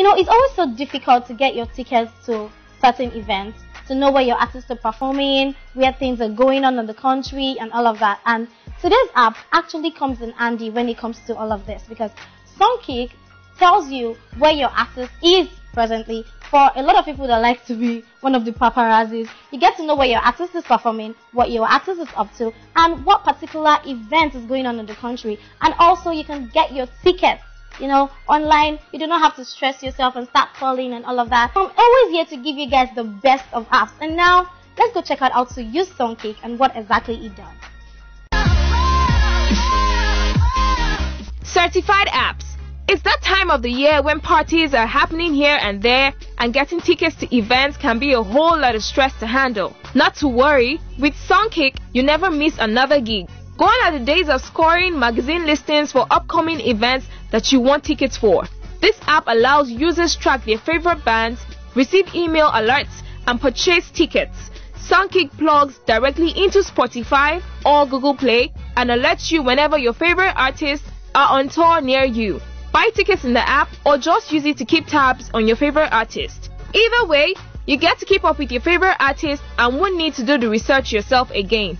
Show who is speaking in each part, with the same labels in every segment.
Speaker 1: You know, it's always so difficult to get your tickets to certain events, to know where your artists are performing, where things are going on in the country, and all of that. And today's app actually comes in handy when it comes to all of this because Songkick tells you where your artist is presently. For a lot of people that like to be one of the paparazzis, you get to know where your artist is performing, what your artist is up to, and what particular event is going on in the country. And also, you can get your tickets you know, online. You do not have to stress yourself and start calling and all of that. I'm always here to give you guys the best of apps. And now, let's go check out how to use Songkick and what exactly it does.
Speaker 2: Certified apps. It's that time of the year when parties are happening here and there, and getting tickets to events can be a whole lot of stress to handle. Not to worry, with Songkick, you never miss another gig. Gone are the days of scoring magazine listings for upcoming events that you want tickets for. This app allows users track their favorite bands, receive email alerts, and purchase tickets. Songkick plugs directly into Spotify or Google Play and alerts you whenever your favorite artists are on tour near you. Buy tickets in the app or just use it to keep tabs on your favorite artist. Either way, you get to keep up with your favorite artist and won't need to do the research yourself again.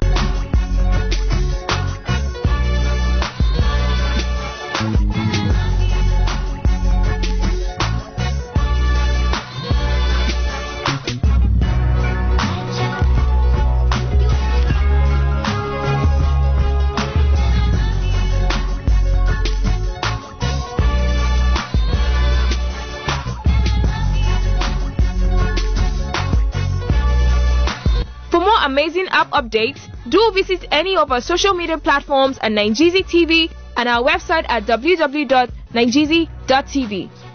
Speaker 2: Amazing app updates, do visit any of our social media platforms at Nigezie TV and our website at www.nigezie.tv.